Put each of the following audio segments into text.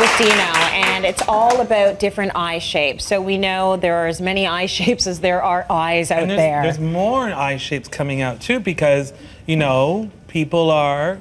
with Dino, and it's all about different eye shapes. So we know there are as many eye shapes as there are eyes out And there's, there. there's more eye shapes coming out too because, you know, people are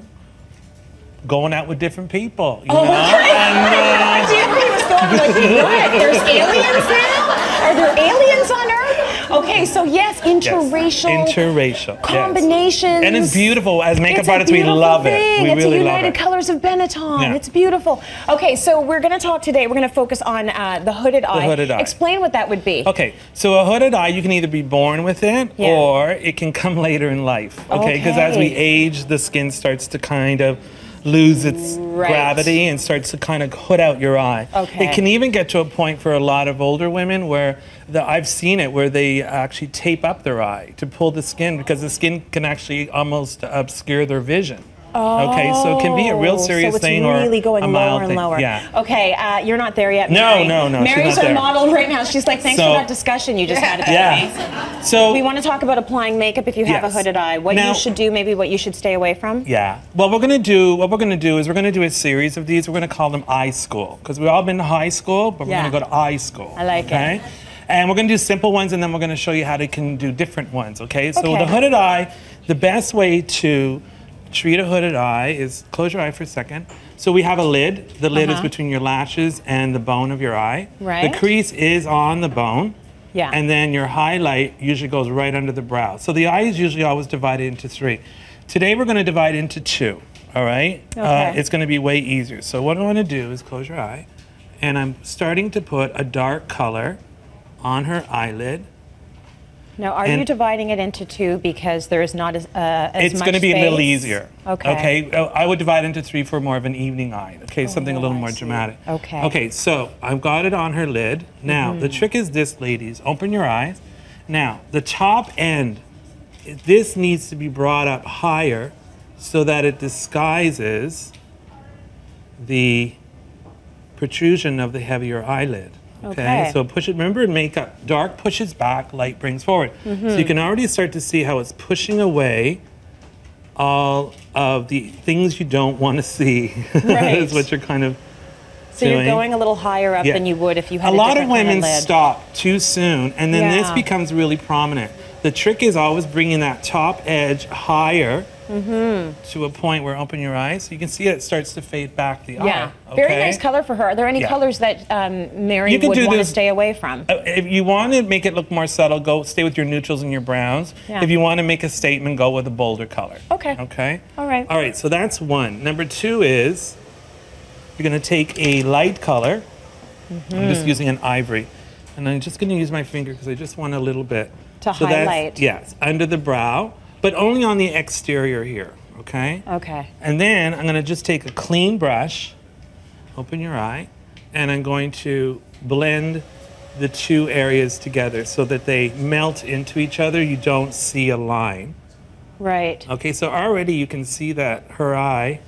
going out with different people. You know? And, uh, Jeffrey was going like, what? There's aliens now? Are there aliens on Earth? Okay, so yes, yes, interracial. interracial. yes. combinations. And it's beautiful. As makeup artists, we love thing. it. We it's really love United. Colors of Benetton. Yeah. It's beautiful. Okay, so we're going to talk today. We're going to focus on uh, the hooded eye. The hooded eye. Explain what that would be. Okay, so a hooded eye, you can either be born with it Yeah. or it can come later in life. Okay, because as we age, the skin starts to kind of lose its Right. gravity and starts to kind of hood out your eye. Okay. It can even get to a point for a lot of older women where the, I've seen it where they actually tape up their eye to pull the skin because the skin can actually almost obscure their vision. Okay, so it can be a real Oh, serious so it's thing really or going a lower mild and thing. lower. Yeah. Okay, uh, you're not there yet. No, Mary. no, no, she's Mary's our model right now. She's like, thanks So- for that discussion you just had about me. Yeah. So We want to talk about applying makeup if you have Yes. a hooded eye. What Now- you should do, maybe what you should stay away from. Yeah. What we're gonna do, what we're gonna do is we're gonna do a series of these. We're gonna call them eye school because we've all been to high school, but we're gonna go to eye school. I like it. okay? And we're gonna do simple ones, and then we're gonna show you how to can do different ones. Okay. So Okay. the hooded eye, the best way to treat a hooded eye is close your eye for a second. So we have a lid. The lid is Uh-huh. between your lashes and the bone of your eye. Right. The crease is on the bone. Yeah. And then your highlight usually goes right under the brow. So the eye is usually always divided into three. Today we're going to divide into two. All right. Uh, Okay. it's going to be way easier. So what I want to do is close your eye, and I'm starting to put a dark color on her eyelid. Now, are And- you dividing it into two because there is not as, uh, as it's going to be a little easier. Okay. Okay. Uh, I would divide into three for more of an evening eye. Okay. Something a little I more see. dramatic. Okay. Okay. So I've got it on her lid. Now Mm-hmm. the trick is this, ladies. Open your eyes. Now the top end, this needs to be brought up higher, so that it disguises the protrusion of the heavier eyelid. Okay. So push it. Remember, in makeup, dark pushes back, light brings forward. So Mm-hmm. you can already start to see how it's pushing away all of the things you don't want to see. Right. is what you're kind of. So you're going a little higher up Yeah. than you would if you had a a, lot of women stop too soon, and then this becomes really prominent. The trick is always bringing that top edge higher Mm-hmm. to a point where open your eyes, so you can see it starts to fade back the Yeah, eye. very okay? nice color for her. Are there any Yeah. colors that um, Mary You would do want to stay away from? Uh, If you want to make it look more subtle, go stay with your neutrals and your browns. Yeah. If you want to make a statement, go with a bolder color. Okay. Okay. All right. All right. So that's one. Number two is you're going to take a light color. I'm Mm-hmm. just using an ivory, and I'm just going to use my finger because I just want a little bit To So that's- highlight. Yes, under the brow, but only on the exterior here. Okay. Okay. And then I'm going to just take a clean brush, open your eye, and I'm going to blend the two areas together so that they melt into each other. You don't see a line. Right. Okay, so already you can see that her eye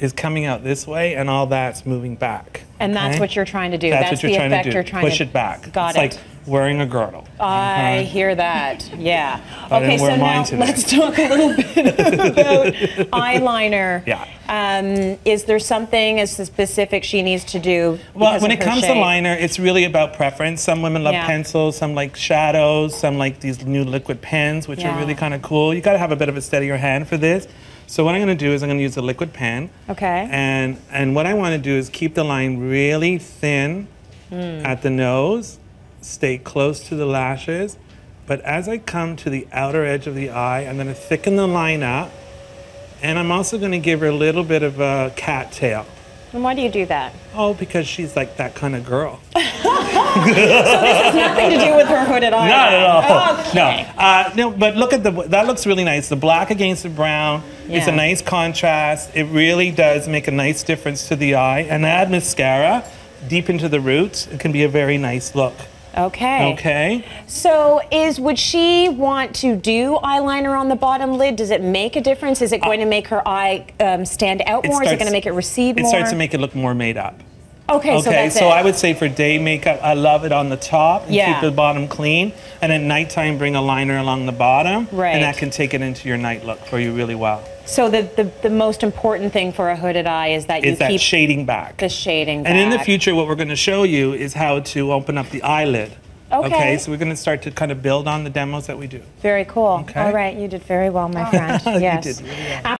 is coming out this way and all that's moving back. And that's what you're trying to do. That's, That's what you're the trying to do. you're trying Push to- it back. Got it's it. like wearing a girdle. I Okay? hear that. Yeah. Okay, so now today. let's talk a little bit about eyeliner. Yeah. Um, is there something as specific she needs to do? Well, when it comes to liner, it's really about preference. Some women love Yeah. pencils, some like shadows, some like these new liquid pens, which Yeah. are really kind of cool. You got to have a bit of a steadier hand for this. So what I'm going to do is I'm going to use a liquid pen. Okay. And and what I want to do is keep the line really thin Hmm. at the nose, stay close to the lashes, but as I come to the outer edge of the eye, I'm going to thicken the line up. And I'm also going to give her a little bit of a cat tail. And why do you do that? Oh, because she's like that kind of girl. It has nothing to do with her hooded eye. Not at all. Okay. No, uh, no. But look at the. That looks really nice. The black against the brown. Yeah. It's a nice contrast. It really does make a nice difference to the eye. And add mascara deep into the roots. It can be a very nice look. Okay. Okay. So, is would she want to do eyeliner on the bottom lid? Does it make a difference? Is it going to make her eye um, stand out more? Is it going to make it recede It more? It starts to make it look more made up. Okay, so okay, that's so it. I would say for day makeup, I love it on the top and Yeah. keep the bottom clean. And at nighttime, bring a liner along the bottom. Right. And that can take it into your night look for you really well. So the, the, the most important thing for a hooded eye is that you Is that keep shading back. the shading And in the future, what we're going to show you is how to open up the eyelid. Okay. so we're going to start to kind of build on the demos that we do. Very cool. Okay. All right, you did very well, my friend. You yes. did really well.